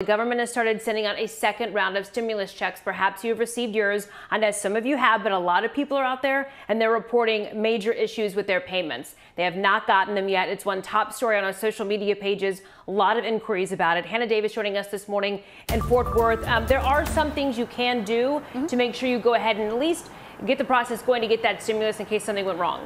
The government has started sending out a second round of stimulus checks. Perhaps you've received yours. I know some of you have, but a lot of people are out there and they're reporting major issues with their payments. They have not gotten them yet. It's one top story on our social media pages. A lot of inquiries about it. Hannah Davis joining us this morning in Fort Worth. Um, there are some things you can do mm -hmm. to make sure you go ahead and at least get the process going to get that stimulus in case something went wrong.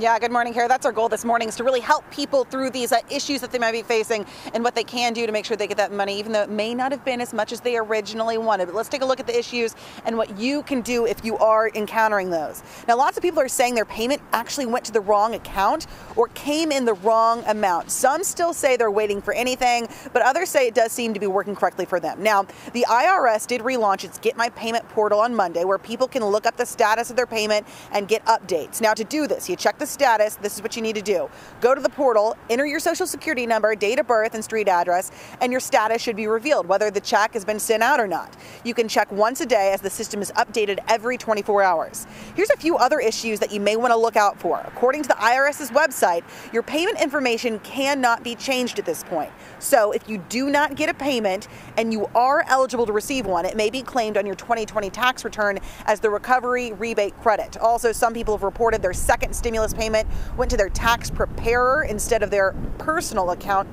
Yeah, good morning, Kara. That's our goal this morning is to really help people through these uh, issues that they might be facing and what they can do to make sure they get that money, even though it may not have been as much as they originally wanted. But let's take a look at the issues and what you can do if you are encountering those. Now, lots of people are saying their payment actually went to the wrong account or came in the wrong amount. Some still say they're waiting for anything, but others say it does seem to be working correctly for them. Now, the IRS did relaunch its Get My Payment portal on Monday where people can look up the status of their payment and get updates. Now, to do this, you check the status, this is what you need to do. Go to the portal, enter your social security number, date of birth, and street address, and your status should be revealed, whether the check has been sent out or not. You can check once a day as the system is updated every 24 hours. Here's a few other issues that you may want to look out for. According to the IRS's website, your payment information cannot be changed at this point. So if you do not get a payment and you are eligible to receive one, it may be claimed on your 2020 tax return as the recovery rebate credit. Also, some people have reported their second stimulus payment went to their tax preparer instead of their personal account.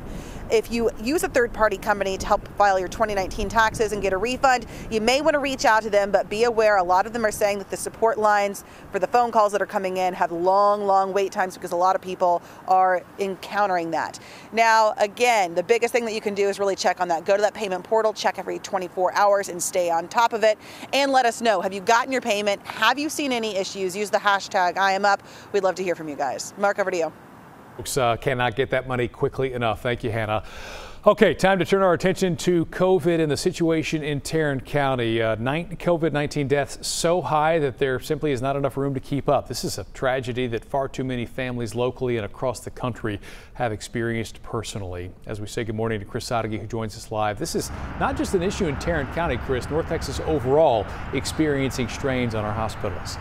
If you use a third party company to help file your 2019 taxes and get a refund, you may want to reach out to them, but be aware a lot of them are saying that the support lines for the phone calls that are coming in have long, long wait times because a lot of people are encountering that. Now, again, the biggest thing that you can do is really check on that. Go to that payment portal, check every 24 hours and stay on top of it and let us know. Have you gotten your payment? Have you seen any issues? Use the hashtag I am up. We'd love to hear from you guys. Mark, over to you. Folks uh, cannot get that money quickly enough. Thank you, Hannah. Okay, time to turn our attention to COVID and the situation in Tarrant County. Uh, COVID-19 deaths so high that there simply is not enough room to keep up. This is a tragedy that far too many families locally and across the country have experienced personally. As we say good morning to Chris Sadeghi, who joins us live. This is not just an issue in Tarrant County, Chris. North Texas overall experiencing strains on our hospitals.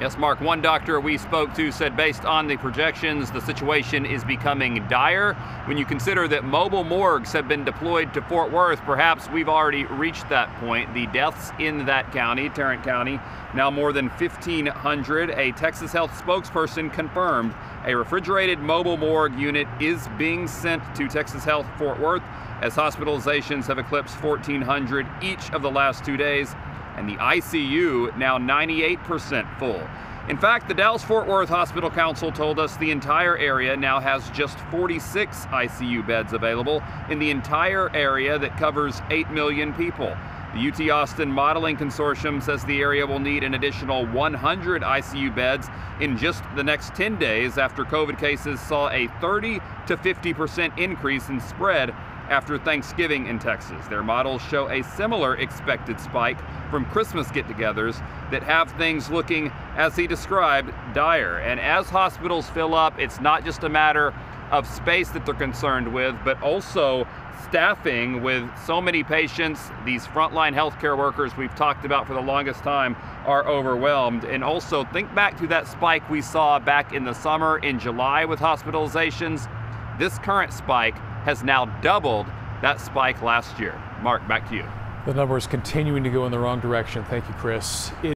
Yes, Mark, one doctor we spoke to said based on the projections, the situation is becoming dire. When you consider that mobile morgues have been deployed to Fort Worth, perhaps we've already reached that point. The deaths in that county, Tarrant County, now more than 1,500. A Texas Health spokesperson confirmed a refrigerated mobile morgue unit is being sent to Texas Health Fort Worth as hospitalizations have eclipsed 1,400 each of the last two days and the ICU now 98% full. In fact, the Dallas Fort Worth Hospital Council told us the entire area now has just 46 ICU beds available in the entire area that covers 8 million people. The UT Austin Modeling Consortium says the area will need an additional 100 ICU beds in just the next 10 days after COVID cases saw a 30 to 50% increase in spread after Thanksgiving in Texas. Their models show a similar expected spike from Christmas get togethers that have things looking, as he described, dire. And as hospitals fill up, it's not just a matter of space that they're concerned with, but also staffing with so many patients. These frontline healthcare workers we've talked about for the longest time are overwhelmed. And also think back to that spike we saw back in the summer in July with hospitalizations. This current spike has now doubled that spike last year. Mark, back to you. The number is continuing to go in the wrong direction. Thank you, Chris. It